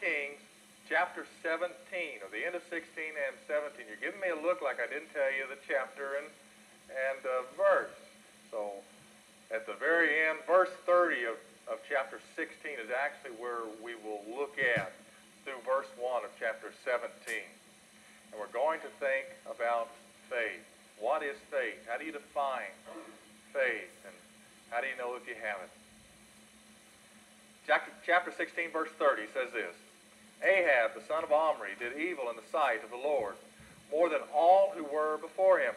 Kings chapter 17, or the end of 16 and 17. You're giving me a look like I didn't tell you the chapter and, and uh, verse. So at the very end, verse 30 of, of chapter 16 is actually where we will look at through verse 1 of chapter 17. And we're going to think about faith. What is faith? How do you define faith? And how do you know if you have it? Chapter, chapter 16, verse 30 says this Ahab, the son of Omri, did evil in the sight of the Lord, more than all who were before him.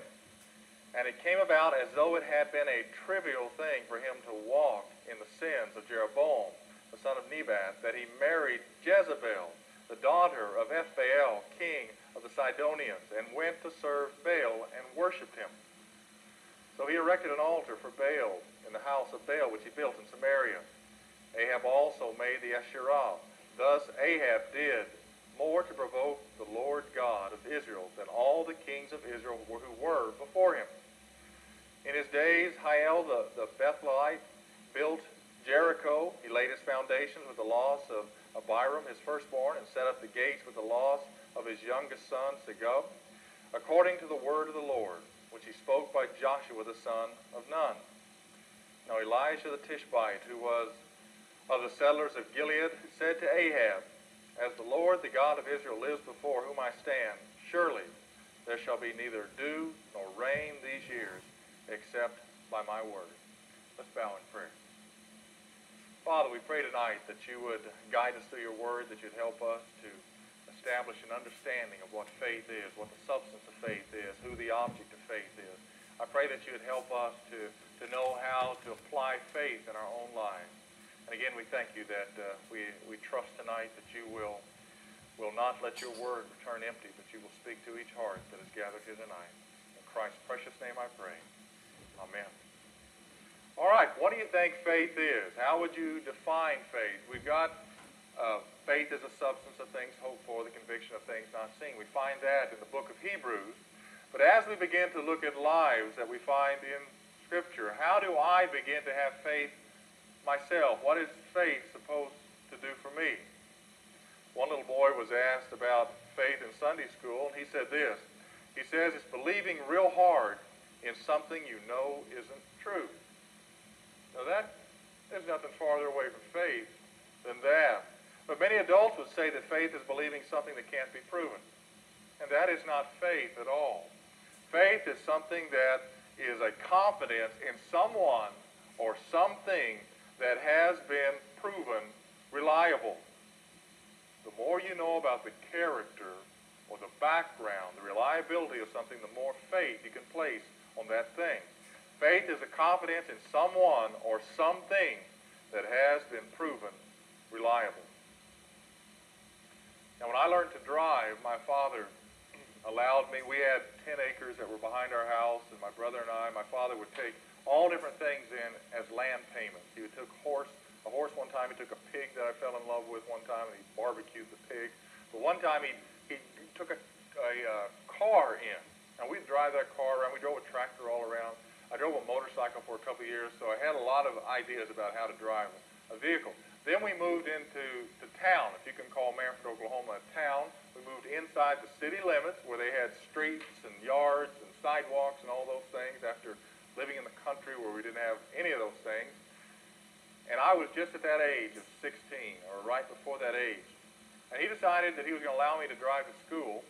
And it came about as though it had been a trivial thing for him to walk in the sins of Jeroboam, the son of Nebat, that he married Jezebel, the daughter of Ethbaal, king of the Sidonians, and went to serve Baal and worshipped him. So he erected an altar for Baal in the house of Baal, which he built in Samaria. Ahab also made the Asherah. Thus Ahab did more to provoke the Lord God of Israel than all the kings of Israel who were before him. In his days, Hiel the, the built Jericho. He laid his foundations with the loss of Abiram, his firstborn, and set up the gates with the loss of his youngest son, Segub, according to the word of the Lord, which he spoke by Joshua the son of Nun. Now Elijah the Tishbite, who was of the settlers of Gilead, said to Ahab, As the Lord, the God of Israel, lives before whom I stand, surely there shall be neither dew nor rain these years, except by my word. Let's bow in prayer. Father, we pray tonight that you would guide us through your word, that you'd help us to establish an understanding of what faith is, what the substance of faith is, who the object of faith is. I pray that you would help us to, to know how to apply faith in our own lives. And again, we thank you that uh, we, we trust tonight that you will, will not let your word return empty, but you will speak to each heart that is gathered here tonight. In Christ's precious name I pray. Amen. All right, what do you think faith is? How would you define faith? We've got uh, faith as a substance of things hoped for, the conviction of things not seen. We find that in the book of Hebrews. But as we begin to look at lives that we find in Scripture, how do I begin to have faith myself, what is faith supposed to do for me? One little boy was asked about faith in Sunday school, and he said this. He says it's believing real hard in something you know isn't true. Now that, there's nothing farther away from faith than that. But many adults would say that faith is believing something that can't be proven. And that is not faith at all. Faith is something that is a confidence in someone or something that has been proven reliable. The more you know about the character or the background, the reliability of something, the more faith you can place on that thing. Faith is a confidence in someone or something that has been proven reliable. Now, when I learned to drive, my father allowed me, we had 10 acres that were behind our house, and my brother and I, my father would take all different things in as land payments. He took horse, a horse one time. He took a pig that I fell in love with one time, and he barbecued the pig. But one time he he took a, a uh, car in, and we'd drive that car around. We drove a tractor all around. I drove a motorcycle for a couple of years, so I had a lot of ideas about how to drive a vehicle. Then we moved into to town, if you can call Mannford, Oklahoma a town. We moved inside the city limits where they had streets and yards and sidewalks and all those things after living in the country where we didn't have any of those things. And I was just at that age of 16, or right before that age. And he decided that he was going to allow me to drive to school.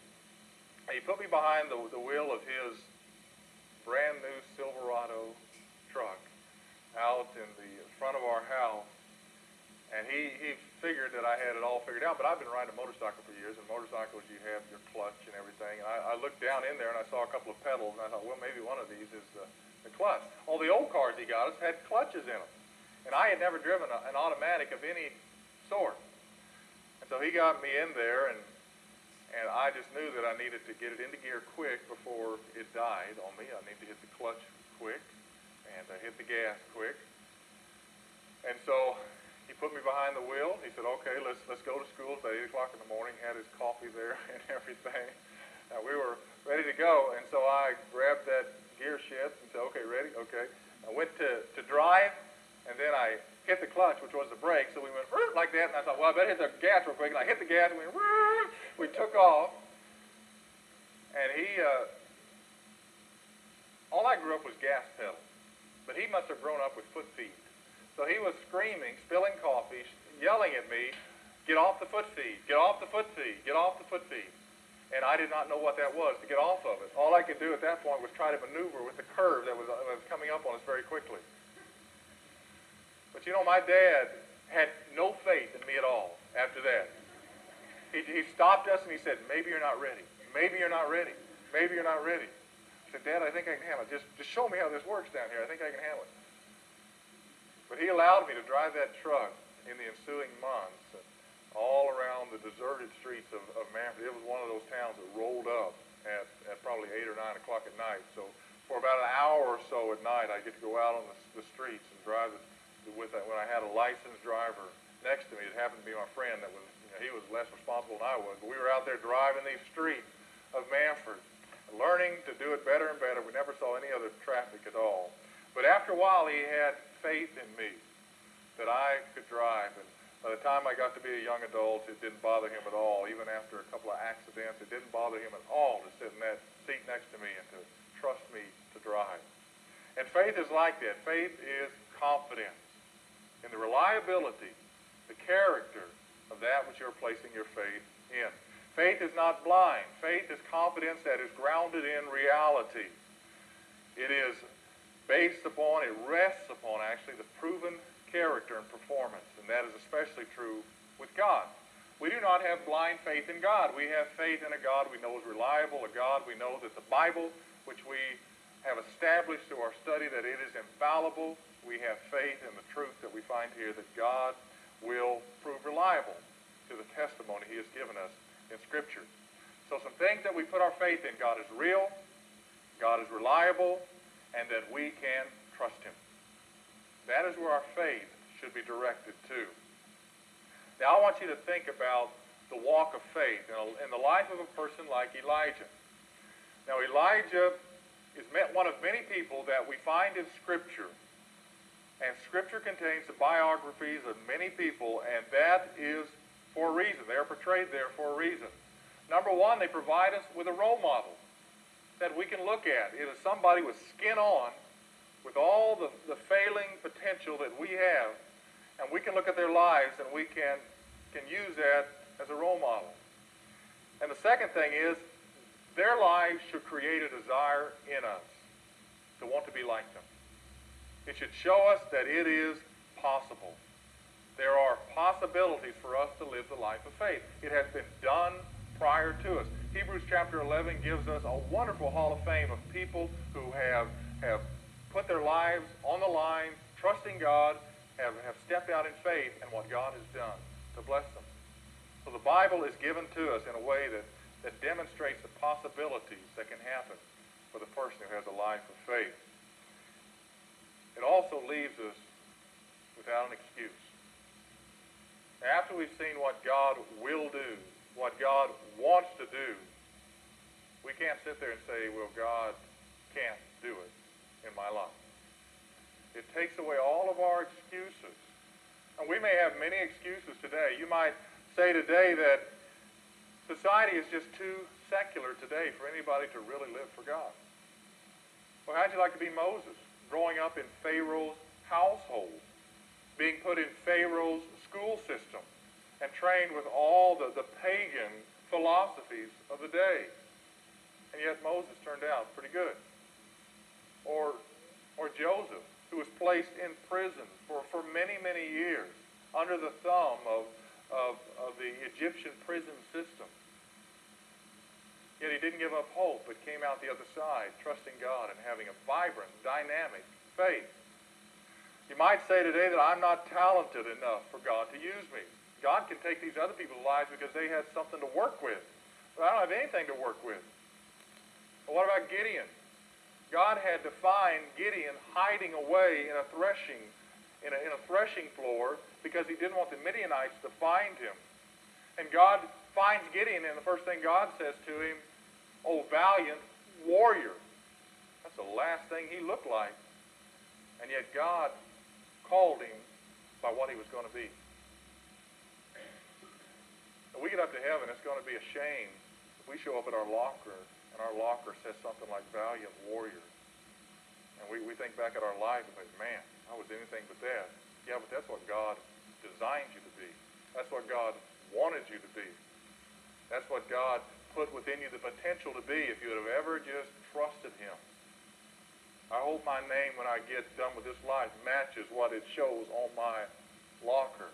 And he put me behind the, the wheel of his brand new Silverado truck out in the front of our house. And he, he figured that I had it all figured out, but I've been riding a motorcycle for years, and motorcycles you have your clutch and everything. And I, I looked down in there and I saw a couple of pedals, and I thought, well, maybe one of these is uh, the clutch. All the old cars he got us had clutches in them. And I had never driven a, an automatic of any sort. And so he got me in there, and and I just knew that I needed to get it into gear quick before it died on me. I needed to hit the clutch quick and uh, hit the gas quick. And so he put me behind the wheel. He said, "Okay, let's let's go to school." It's at eight o'clock in the morning. Had his coffee there and everything. Uh, we were ready to go, and so I grabbed that gear shift and said, okay, ready? Okay. I went to, to drive, and then I hit the clutch, which was the brake, so we went like that, and I thought, well, I better hit the gas real quick, and I hit the gas, and we went, we took off, and he, uh, all I grew up was gas pedal, but he must have grown up with foot feed. So he was screaming, spilling coffee, yelling at me, get off the foot feed, get off the foot feed, get off the foot feed. And I did not know what that was to get off of it. All I could do at that point was try to maneuver with the curve that was, was coming up on us very quickly. But you know, my dad had no faith in me at all after that. He, he stopped us and he said, maybe you're not ready. Maybe you're not ready. Maybe you're not ready. I said, Dad, I think I can handle it. Just, just show me how this works down here. I think I can handle it. But he allowed me to drive that truck in the ensuing months all around the deserted streets of, of Mannford. It was one of those towns that rolled up at, at probably 8 or 9 o'clock at night. So for about an hour or so at night, I'd get to go out on the, the streets and drive the, with that. When I had a licensed driver next to me, it happened to be my friend that was, you know, he was less responsible than I was. But we were out there driving these streets of Mannford, learning to do it better and better. We never saw any other traffic at all. But after a while, he had faith in me that I could drive. And by the time I got to be a young adult, it didn't bother him at all. Even after a couple of accidents, it didn't bother him at all to sit in that seat next to me and to trust me to drive. And faith is like that. Faith is confidence in the reliability, the character of that which you're placing your faith in. Faith is not blind. Faith is confidence that is grounded in reality. It is based upon, it rests upon actually the proven character and performance, and that is especially true with God. We do not have blind faith in God. We have faith in a God we know is reliable, a God we know that the Bible, which we have established through our study that it is infallible. We have faith in the truth that we find here that God will prove reliable to the testimony he has given us in Scripture. So some things that we put our faith in, God is real, God is reliable, and that we can trust him. That is where our faith should be directed to. Now I want you to think about the walk of faith in the life of a person like Elijah. Now Elijah is one of many people that we find in Scripture. And Scripture contains the biographies of many people, and that is for a reason. They are portrayed there for a reason. Number one, they provide us with a role model that we can look at. It is somebody with skin on, with all the, the failing potential that we have, and we can look at their lives and we can, can use that as a role model. And the second thing is, their lives should create a desire in us to want to be like them. It should show us that it is possible. There are possibilities for us to live the life of faith. It has been done prior to us. Hebrews chapter 11 gives us a wonderful hall of fame of people who have, have put their lives on the line, trusting God, have, have stepped out in faith and what God has done to bless them. So the Bible is given to us in a way that, that demonstrates the possibilities that can happen for the person who has a life of faith. It also leaves us without an excuse. After we've seen what God will do, what God wants to do, we can't sit there and say, well, God can't do it in my life. It takes away all of our excuses. And we may have many excuses today. You might say today that society is just too secular today for anybody to really live for God. Well, how'd you like to be Moses, growing up in Pharaoh's household, being put in Pharaoh's school trained with all the, the pagan philosophies of the day. And yet Moses turned out pretty good. Or, or Joseph, who was placed in prison for, for many, many years under the thumb of, of, of the Egyptian prison system. Yet he didn't give up hope, but came out the other side, trusting God and having a vibrant, dynamic faith. You might say today that I'm not talented enough for God to use me. God can take these other people's lives because they had something to work with. But I don't have anything to work with. But what about Gideon? God had to find Gideon hiding away in a threshing, in a, in a threshing floor because he didn't want the Midianites to find him. And God finds Gideon, and the first thing God says to him, "Oh, valiant warrior." That's the last thing he looked like. And yet God called him by what he was going to be. When we get up to heaven, it's going to be a shame if we show up at our locker and our locker says something like valiant warrior. And we, we think back at our life and think, man, I was anything but that. Yeah, but that's what God designed you to be. That's what God wanted you to be. That's what God put within you the potential to be if you would have ever just trusted him. I hope my name when I get done with this life matches what it shows on my locker,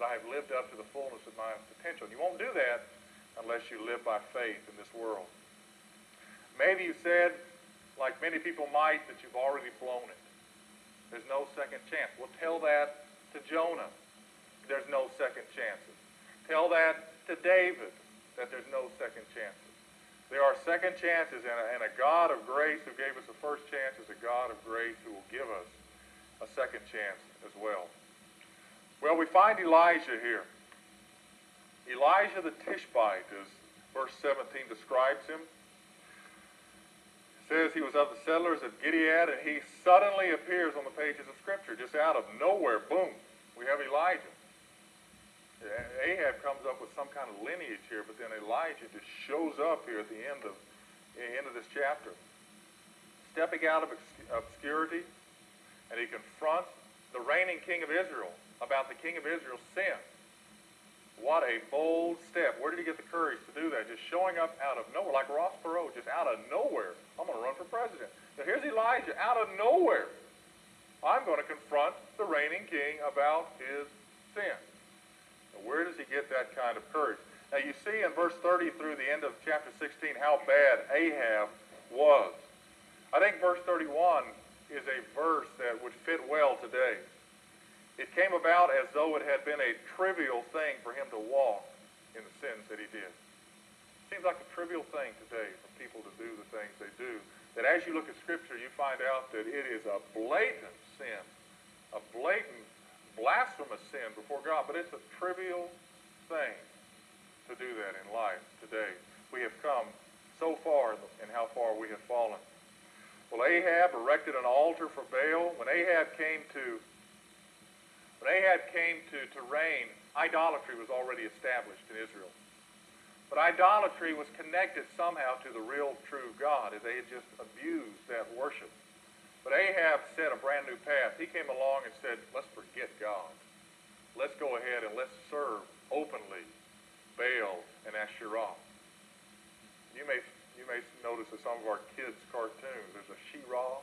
that I have lived up to the fullness of my potential. And you won't do that unless you live by faith in this world. Maybe you said, like many people might, that you've already blown it. There's no second chance. Well, tell that to Jonah. There's no second chances. Tell that to David, that there's no second chances. There are second chances, and a, and a God of grace who gave us a first chance is a God of grace who will give us a second chance as well. Well, we find Elijah here. Elijah the Tishbite, as verse 17 describes him, says he was of the settlers of Gilead, and he suddenly appears on the pages of Scripture, just out of nowhere. Boom, we have Elijah. Ahab comes up with some kind of lineage here, but then Elijah just shows up here at the end of the end of this chapter, stepping out of obscurity, and he confronts the reigning king of Israel about the king of Israel's sin. What a bold step. Where did he get the courage to do that? Just showing up out of nowhere, like Ross Perot, just out of nowhere. I'm going to run for president. So here's Elijah out of nowhere. I'm going to confront the reigning king about his sin. Now, where does he get that kind of courage? Now you see in verse 30 through the end of chapter 16 how bad Ahab was. I think verse 31 is a verse that would fit well today. It came about as though it had been a trivial thing for him to walk in the sins that he did. Seems like a trivial thing today for people to do the things they do. That as you look at Scripture, you find out that it is a blatant sin, a blatant, blasphemous sin before God. But it's a trivial thing to do that in life today. We have come so far in how far we have fallen. Well, Ahab erected an altar for Baal. When Ahab came to when Ahab came to, to reign, idolatry was already established in Israel. But idolatry was connected somehow to the real, true God, as they had just abused that worship. But Ahab set a brand new path. He came along and said, let's forget God. Let's go ahead and let's serve openly Baal and Asherah. You may, you may notice that some of our kids' cartoons, there's a She-Ra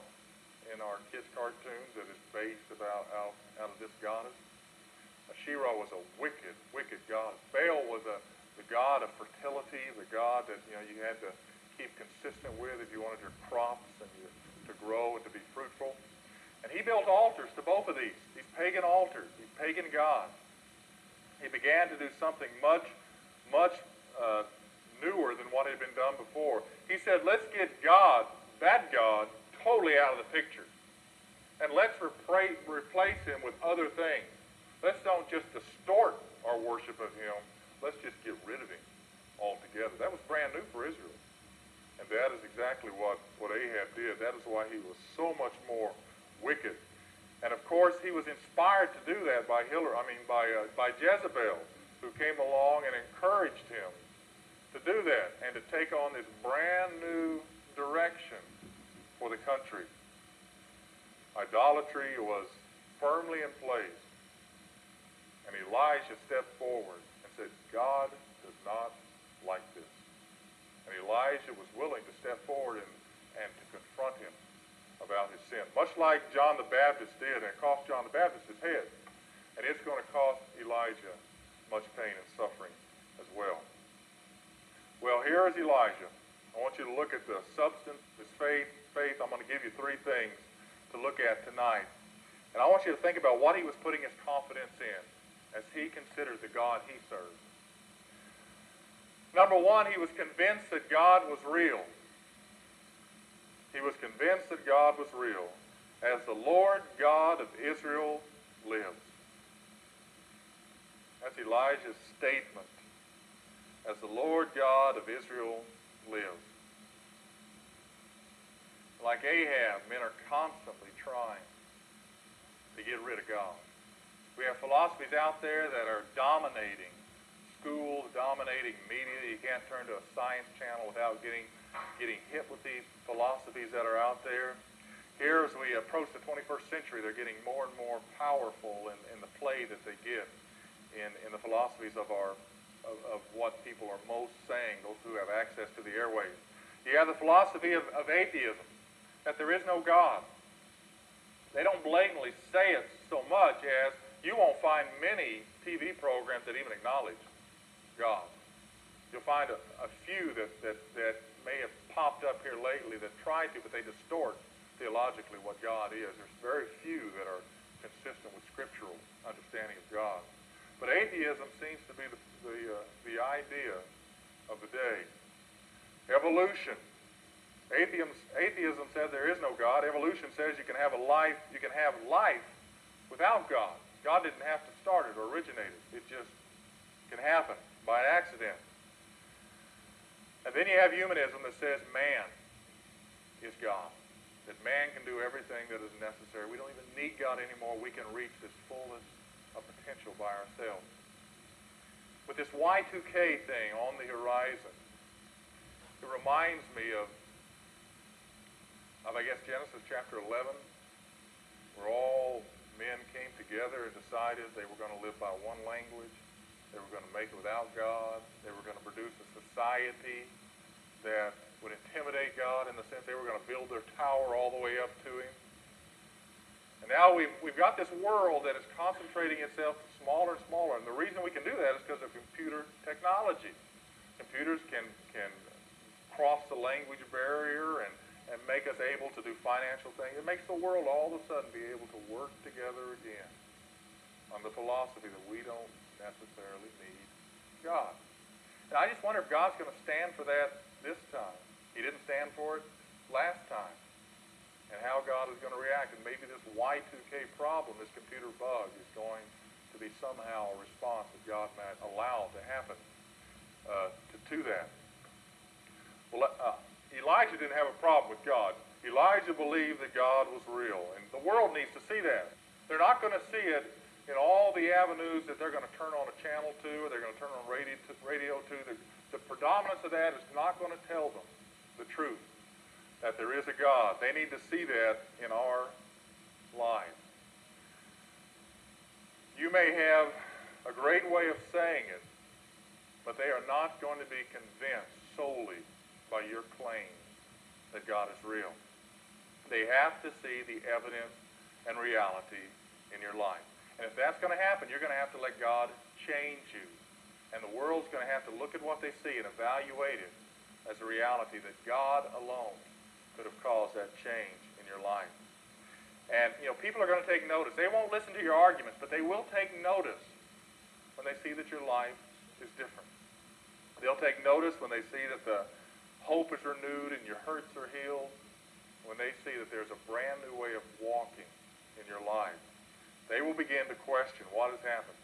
in our kids' cartoons that is based about out, out of this goddess. She-Ra was a wicked, wicked goddess. Baal was a, the god of fertility, the god that you know you had to keep consistent with if you wanted your crops and your, to grow and to be fruitful. And he built altars to both of these, these pagan altars, these pagan gods. He began to do something much, much uh, newer than what had been done before. He said, let's get God, that God, totally out of the picture. And let's replace, replace him with other things. Let's don't just distort our worship of him. Let's just get rid of him altogether. That was brand new for Israel. And that is exactly what, what Ahab did. That is why he was so much more wicked. And of course, he was inspired to do that by Hillary, I mean, by, uh, by Jezebel, who came along and encouraged him to do that and to take on this brand new direction for the country. Idolatry was firmly in place. And Elijah stepped forward and said, God does not like this. And Elijah was willing to step forward and, and to confront him about his sin. Much like John the Baptist did, and it cost John the Baptist his head. And it's going to cost Elijah much pain and suffering as well. Well, here is Elijah. I want you to look at the substance, his faith, faith, I'm going to give you three things to look at tonight. And I want you to think about what he was putting his confidence in as he considered the God he served. Number one, he was convinced that God was real. He was convinced that God was real. As the Lord God of Israel lives. That's Elijah's statement. As the Lord God of Israel lives. Like Ahab, men are constantly trying to get rid of God. We have philosophies out there that are dominating schools, dominating media. You can't turn to a science channel without getting getting hit with these philosophies that are out there. Here, as we approach the 21st century, they're getting more and more powerful in, in the play that they get in, in the philosophies of our of, of what people are most saying, those who have access to the airwaves. You have the philosophy of, of atheism, that there is no God. They don't blatantly say it so much as you won't find many TV programs that even acknowledge God. You'll find a, a few that, that, that may have popped up here lately that try to, but they distort theologically what God is. There's very few that are consistent with scriptural understanding of God. But atheism seems to be the, the, uh, the idea of the day. Evolution. Atheism, atheism says there is no God. Evolution says you can have a life, you can have life without God. God didn't have to start it or originate it. It just can happen by accident. And then you have humanism that says man is God. That man can do everything that is necessary. We don't even need God anymore. We can reach this fullness of potential by ourselves. With this Y2K thing on the horizon, it reminds me of, of I guess, Genesis chapter 11, where all men came together and decided they were going to live by one language. They were going to make it without God. They were going to produce a society that would intimidate God in the sense they were going to build their tower all the way up to Him. And now we've, we've got this world that is concentrating itself smaller and smaller. And the reason we can do that is because of computer technology. Computers can, can cross the language barrier and, and make us able to do financial things. It makes the world all of a sudden be able to work together again on the philosophy that we don't necessarily need God. And I just wonder if God's going to stand for that this time. He didn't stand for it last time and how God is going to react. And maybe this Y2K problem, this computer bug, is going to be somehow a response that God might allow to happen uh, to, to that. Well, uh, Elijah didn't have a problem with God. Elijah believed that God was real, and the world needs to see that. They're not going to see it in all the avenues that they're going to turn on a channel to, or they're going to turn on radio to. Radio to. The, the predominance of that is not going to tell them the truth that there is a God. They need to see that in our lives. You may have a great way of saying it, but they are not going to be convinced solely by your claim that God is real. They have to see the evidence and reality in your life. And if that's going to happen, you're going to have to let God change you. And the world's going to have to look at what they see and evaluate it as a reality that God alone could have caused that change in your life. And, you know, people are going to take notice. They won't listen to your arguments, but they will take notice when they see that your life is different. They'll take notice when they see that the hope is renewed and your hurts are healed, when they see that there's a brand new way of walking in your life. They will begin to question what has happened.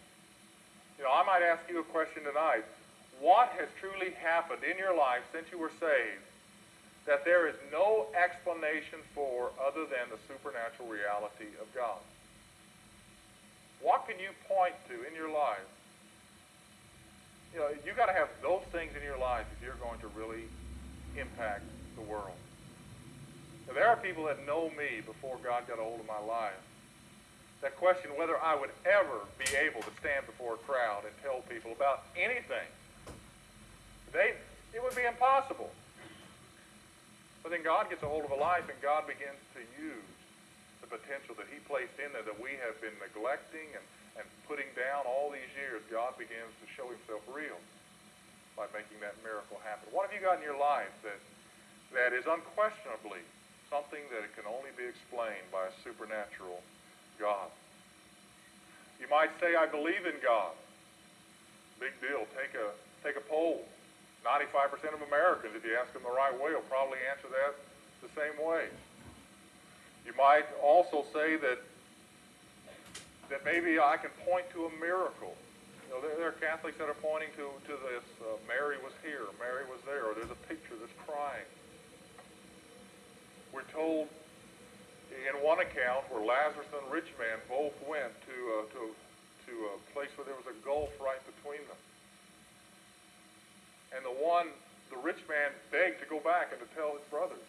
You know, I might ask you a question tonight. What has truly happened in your life since you were saved that there is no explanation for other than the supernatural reality of God. What can you point to in your life? You know, you got to have those things in your life if you're going to really impact the world. Now, there are people that know me before God got a hold of my life that question whether I would ever be able to stand before a crowd and tell people about anything. They, it would be impossible. But then God gets a hold of a life and God begins to use the potential that he placed in there that we have been neglecting and, and putting down all these years. God begins to show himself real by making that miracle happen. What have you got in your life that, that is unquestionably something that can only be explained by a supernatural God? You might say, I believe in God. Big deal. Take a, take a poll. 95% of Americans, if you ask them the right way, will probably answer that the same way. You might also say that that maybe I can point to a miracle. Know, there, there are Catholics that are pointing to, to this, uh, Mary was here, Mary was there, or there's a picture that's crying. We're told in one account where Lazarus and the rich man both went to, uh, to, to a place where there was a gulf right between them. And the one, the rich man begged to go back and to tell his brothers.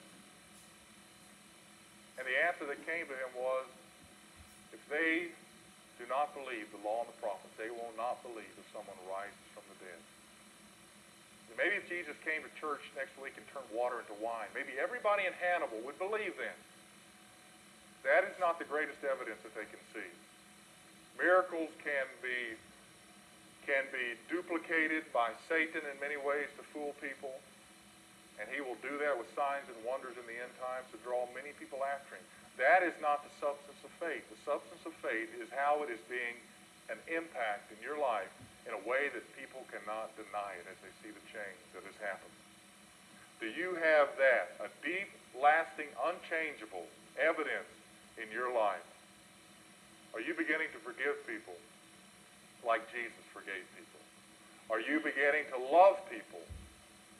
And the answer that came to him was, if they believe the law and the prophets, they will not believe if someone rises from the dead. Maybe if Jesus came to church next week and turned water into wine, maybe everybody in Hannibal would believe then. That is not the greatest evidence that they can see. Miracles can be can be duplicated by Satan in many ways to fool people. And he will do that with signs and wonders in the end times to draw many people after him. That is not the substance of faith. The substance of faith is how it is being an impact in your life in a way that people cannot deny it as they see the change that has happened. Do you have that, a deep, lasting, unchangeable evidence in your life? Are you beginning to forgive people like Jesus forgave people? Are you beginning to love people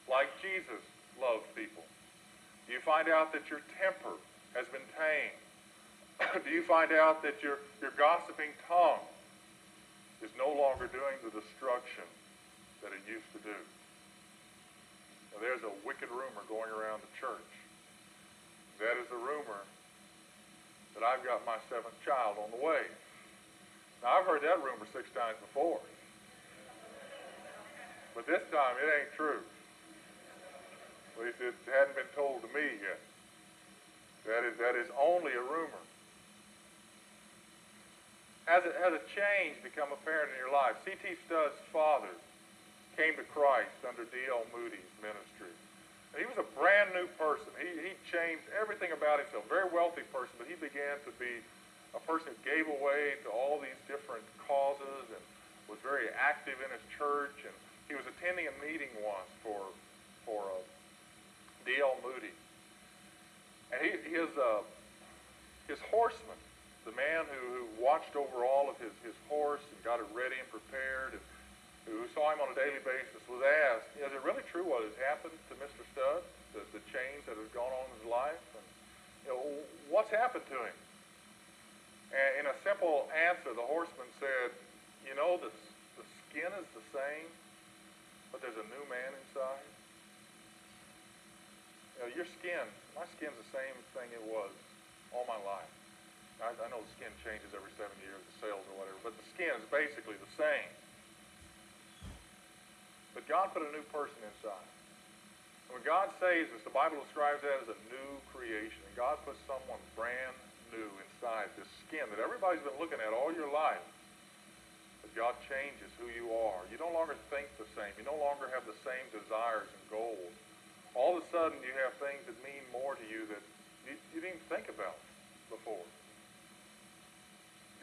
like Jesus loved people? Do you find out that your temper has been tamed? Do you find out that your, your gossiping tongue is no longer doing the destruction that it used to do? Now, there's a wicked rumor going around the church. That is the rumor that I've got my seventh child on the way. Now, I've heard that rumor six times before. But this time, it ain't true. At least it hadn't been told to me yet. That is, that is only a rumor. Has a, has a change become apparent in your life? C.T. Studd's father came to Christ under D.L. Moody's ministry. He was a brand new person. He, he changed everything about himself. Very wealthy person, but he began to be a person who gave away to all these different causes and was very active in his church. And he was attending a meeting once for for uh, D.L. Moody, and he, his uh, his horseman, the man who, who watched over all of his, his horse and got it ready and prepared, and who saw him on a daily basis, was asked, "Is it really true what has happened to Mr. Studd? The, the change that has gone on in his life, and you know what's happened to him?" And in a simple answer, the horseman said, "You know, the the skin is the same." but there's a new man inside. You know, your skin, my skin's the same thing it was all my life. I, I know the skin changes every seven years, the cells or whatever, but the skin is basically the same. But God put a new person inside. And when God saves us, the Bible describes that as a new creation. And God puts someone brand new inside this skin that everybody's been looking at all your life. But God changes who you are. You no longer think the same. You no longer have the same desires and goals. All of a sudden, you have things that mean more to you that you, you didn't even think about before.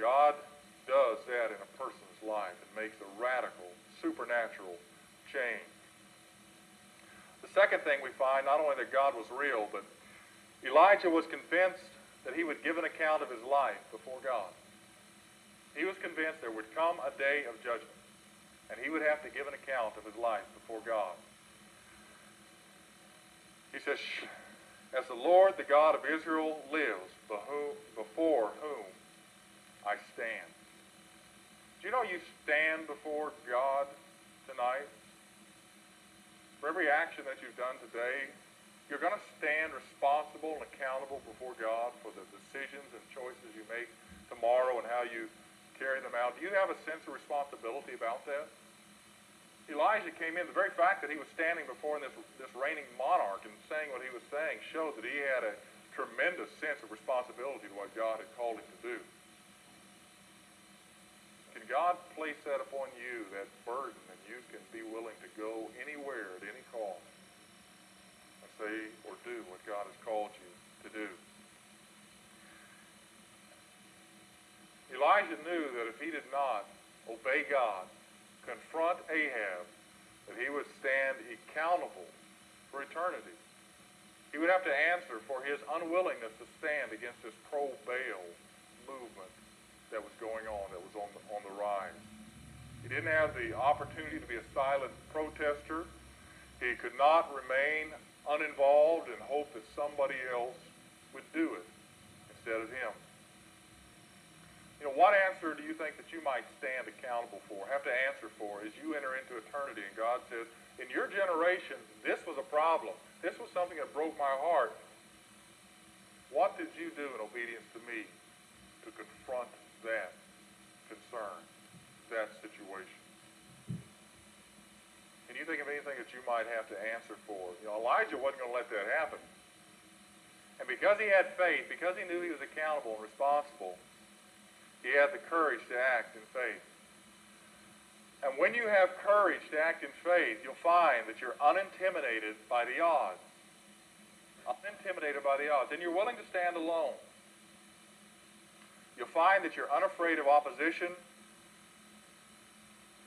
God does that in a person's life and makes a radical, supernatural change. The second thing we find, not only that God was real, but Elijah was convinced that he would give an account of his life before God. He was convinced there would come a day of judgment, and he would have to give an account of his life before God. Says, As the Lord, the God of Israel, lives, before whom I stand. Do you know you stand before God tonight? For every action that you've done today, you're going to stand responsible and accountable before God for the decisions and choices you make tomorrow and how you carry them out. Do you have a sense of responsibility about that? Elijah came in. The very fact that he was standing before this, this reigning monarch and saying what he was saying showed that he had a tremendous sense of responsibility to what God had called him to do. Can God place that upon you, that burden, and you can be willing to go anywhere at any cost and say or do what God has called you to do? Elijah knew that if he did not obey God, confront Ahab, that he would stand accountable for eternity. He would have to answer for his unwillingness to stand against this pro-Baal movement that was going on, that was on the, on the rise. He didn't have the opportunity to be a silent protester. He could not remain uninvolved and hope that somebody else would do it instead of him. What answer do you think that you might stand accountable for, have to answer for, as you enter into eternity? And God says, in your generation, this was a problem. This was something that broke my heart. What did you do in obedience to me to confront that concern, that situation? Can you think of anything that you might have to answer for? You know, Elijah wasn't going to let that happen. And because he had faith, because he knew he was accountable and responsible, he had the courage to act in faith. And when you have courage to act in faith, you'll find that you're unintimidated by the odds. Unintimidated by the odds. And you're willing to stand alone. You'll find that you're unafraid of opposition.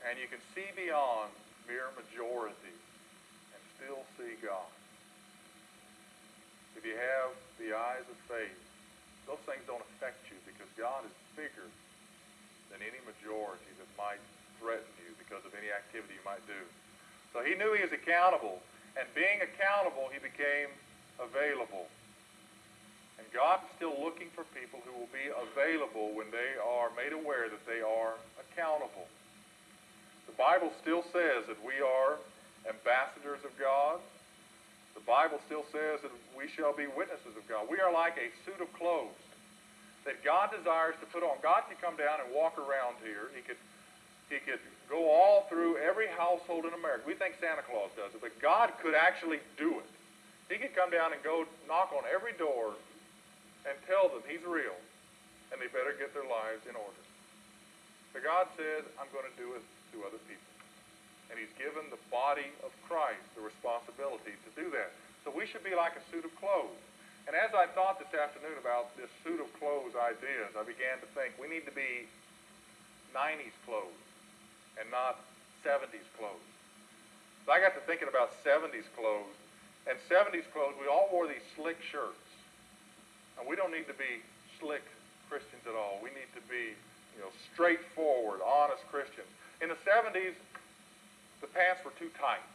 And you can see beyond mere majority and still see God. If you have the eyes of faith, those things don't affect you because God is bigger than any majority that might threaten you because of any activity you might do. So he knew he was accountable, and being accountable, he became available. And God is still looking for people who will be available when they are made aware that they are accountable. The Bible still says that we are ambassadors of God. The Bible still says that we shall be witnesses of God. We are like a suit of clothes that God desires to put on. God could come down and walk around here. He could, he could go all through every household in America. We think Santa Claus does it, but God could actually do it. He could come down and go knock on every door and tell them he's real, and they better get their lives in order. But God said, I'm going to do it to other people. And he's given the body of Christ the responsibility to do that. So we should be like a suit of clothes. And as I thought this afternoon about this suit of clothes ideas, I began to think we need to be 90s clothes and not 70s clothes. So I got to thinking about 70s clothes. And 70s clothes, we all wore these slick shirts. And we don't need to be slick Christians at all. We need to be, you know, straightforward, honest Christians. In the 70s, the pants were too tight.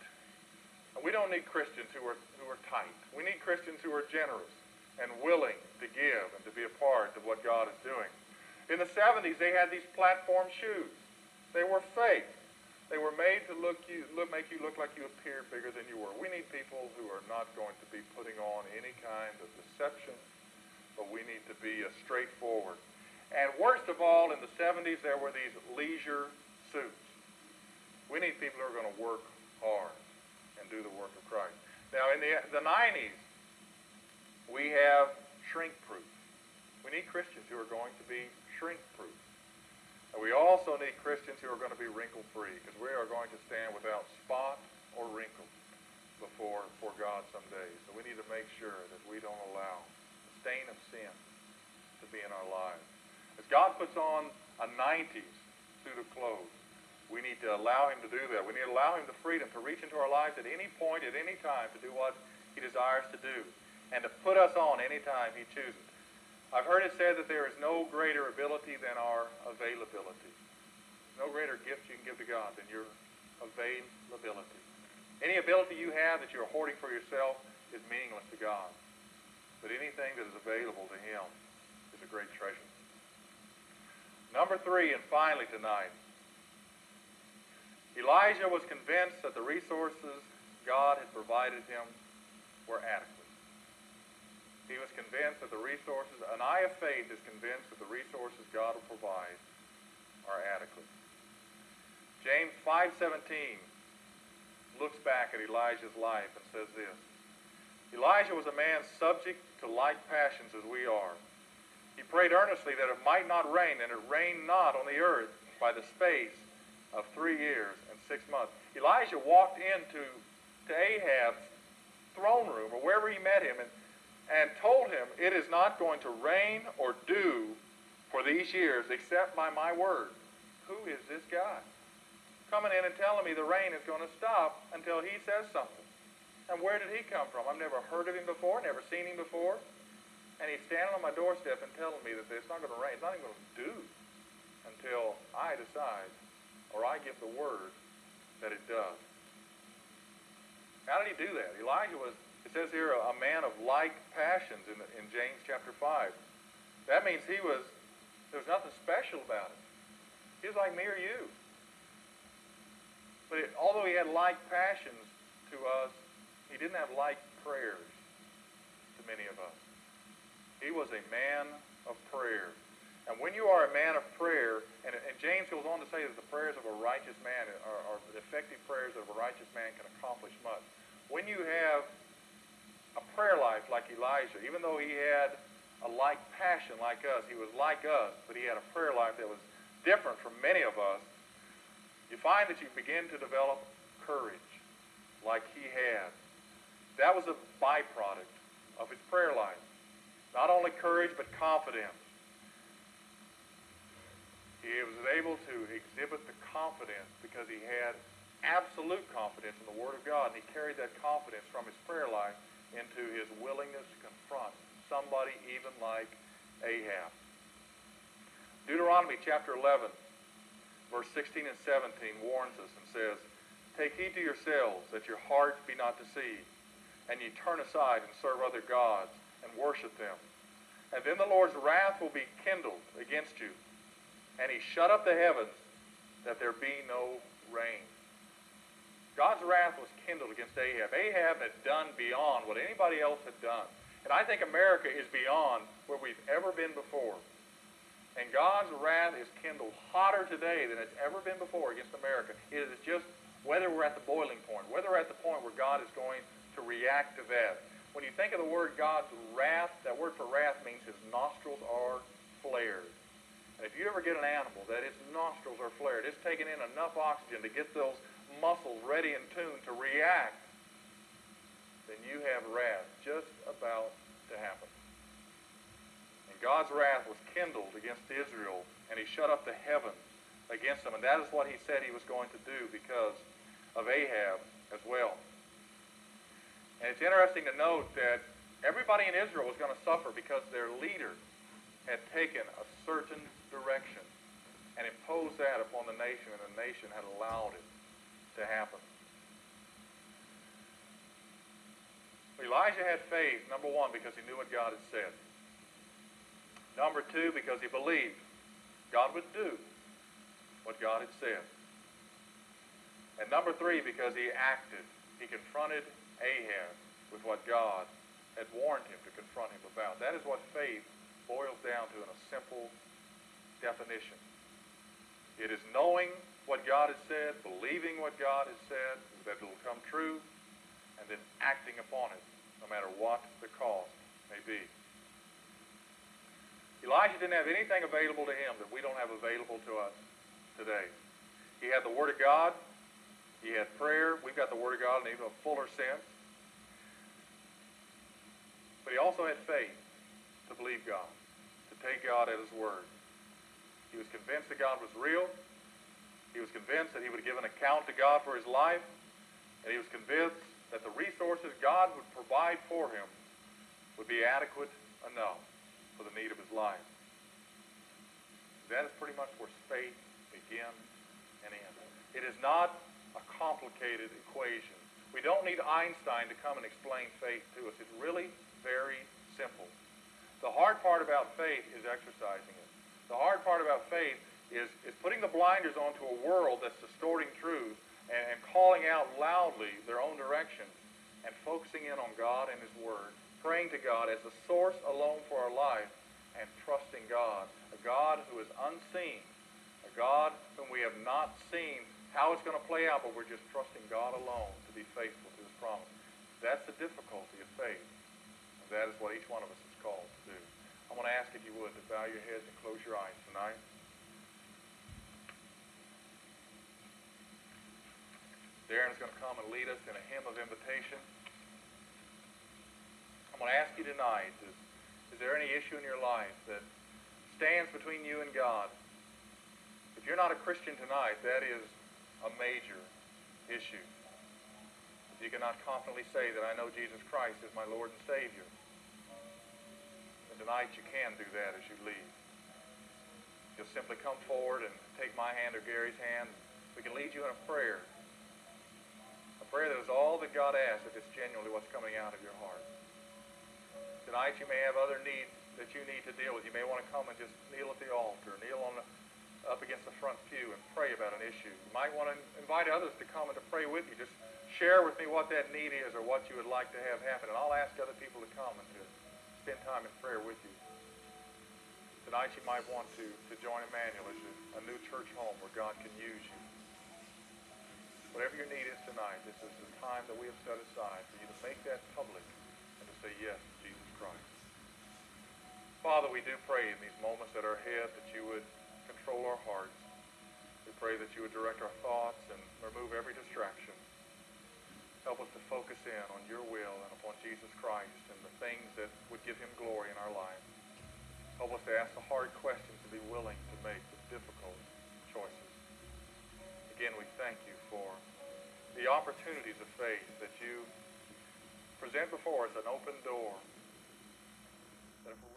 And we don't need Christians who are, who are tight. We need Christians who are generous and willing to give and to be a part of what God is doing. In the 70s, they had these platform shoes. They were fake. They were made to look you, look, make you look like you appeared bigger than you were. We need people who are not going to be putting on any kind of deception, but we need to be a straightforward. And worst of all, in the 70s, there were these leisure suits. We need people who are going to work hard and do the work of Christ. Now, in the, the 90s, we have shrink-proof. We need Christians who are going to be shrink-proof. And we also need Christians who are going to be wrinkle-free because we are going to stand without spot or wrinkle before, before God someday. So we need to make sure that we don't allow the stain of sin to be in our lives. As God puts on a 90s suit of clothes, we need to allow him to do that. We need to allow him the freedom to reach into our lives at any point, at any time, to do what he desires to do, and to put us on any time he chooses. I've heard it said that there is no greater ability than our availability. No greater gift you can give to God than your availability. Any ability you have that you're hoarding for yourself is meaningless to God. But anything that is available to him is a great treasure. Number three, and finally tonight, Elijah was convinced that the resources God had provided him were adequate. He was convinced that the resources, an eye of faith is convinced that the resources God will provide are adequate. James 5.17 looks back at Elijah's life and says this, Elijah was a man subject to like passions as we are. He prayed earnestly that it might not rain, and it rained not on the earth by the space of three years and six months. Elijah walked into to Ahab's throne room or wherever he met him and, and told him, It is not going to rain or dew for these years except by my word. Who is this guy? Coming in and telling me the rain is going to stop until he says something. And where did he come from? I've never heard of him before, never seen him before. And he's standing on my doorstep and telling me that it's not going to rain. It's not even going to dew until I decide or I give the word that it does. How did he do that? Elijah was, it says here, a man of like passions in, in James chapter 5. That means he was, there was nothing special about it. He was like me or you. But it, although he had like passions to us, he didn't have like prayers to many of us. He was a man of prayer. And when you are a man of prayer, and, and James goes on to say that the prayers of a righteous man are, are the effective prayers of a righteous man can accomplish much. When you have a prayer life like Elijah, even though he had a like passion like us, he was like us, but he had a prayer life that was different from many of us, you find that you begin to develop courage like he had. That was a byproduct of his prayer life. Not only courage, but confidence. He was able to exhibit the confidence because he had absolute confidence in the Word of God, and he carried that confidence from his prayer life into his willingness to confront somebody even like Ahab. Deuteronomy chapter 11, verse 16 and 17 warns us and says, Take heed to yourselves that your hearts be not deceived, and ye turn aside and serve other gods and worship them. And then the Lord's wrath will be kindled against you, and he shut up the heavens that there be no rain. God's wrath was kindled against Ahab. Ahab had done beyond what anybody else had done. And I think America is beyond where we've ever been before. And God's wrath is kindled hotter today than it's ever been before against America. It is just whether we're at the boiling point, whether we're at the point where God is going to react to that. When you think of the word God's wrath, that word for wrath means his nostrils are flared. And if you ever get an animal that its nostrils are flared, it's taking in enough oxygen to get those muscles ready and tuned to react, then you have wrath just about to happen. And God's wrath was kindled against Israel, and he shut up the heavens against them. And that is what he said he was going to do because of Ahab as well. And it's interesting to note that everybody in Israel was going to suffer because their leader had taken a certain direction and imposed that upon the nation, and the nation had allowed it to happen. Elijah had faith, number one, because he knew what God had said. Number two, because he believed God would do what God had said. And number three, because he acted. He confronted Ahab with what God had warned him to confront him about. That is what faith boils down to in a simple definition. It is knowing what God has said, believing what God has said, that it will come true, and then acting upon it, no matter what the cost may be. Elijah didn't have anything available to him that we don't have available to us today. He had the Word of God. He had prayer. We've got the Word of God in even a fuller sense. But he also had faith to believe God to take God at his word. He was convinced that God was real. He was convinced that he would give an account to God for his life. And he was convinced that the resources God would provide for him would be adequate enough for the need of his life. That is pretty much where faith begins and ends. It is not a complicated equation. We don't need Einstein to come and explain faith to us. It's really very simple. The hard part about faith is exercising it. The hard part about faith is, is putting the blinders onto a world that's distorting truth and, and calling out loudly their own direction and focusing in on God and His Word, praying to God as the source alone for our life and trusting God, a God who is unseen, a God whom we have not seen how it's going to play out, but we're just trusting God alone to be faithful to His promise. That's the difficulty of faith. And that is what each one of us is called. To do. I want to ask if you would to bow your heads and close your eyes tonight. Darren's going to come and lead us in a hymn of invitation. I'm going to ask you tonight, is, is there any issue in your life that stands between you and God? If you're not a Christian tonight, that is a major issue. If you cannot confidently say that I know Jesus Christ is my Lord and Savior, then tonight you can do that as you leave. You'll simply come forward and take my hand or Gary's hand. We can lead you in a prayer. A prayer that is all that God asks if it's genuinely what's coming out of your heart. Tonight you may have other needs that you need to deal with. You may want to come and just kneel at the altar, kneel on the, up against the front pew and pray about an issue. You might want to invite others to come and to pray with you. Just share with me what that need is or what you would like to have happen, and I'll ask other people to come and to spend time in prayer with you. Tonight you might want to, to join Emmanuel as a, a new church home where God can use you. Whatever your need is tonight, this is the time that we have set aside for you to make that public and to say yes to Jesus Christ. Father, we do pray in these moments that are ahead that you would control our hearts. We pray that you would direct our thoughts and remove every distraction. Help us to focus in on your will and upon Jesus Christ and the things that would give him glory in our lives. Help us to ask the hard questions and be willing to make the difficult choices. Again, we thank you for the opportunities of faith that you present before us an open door. That if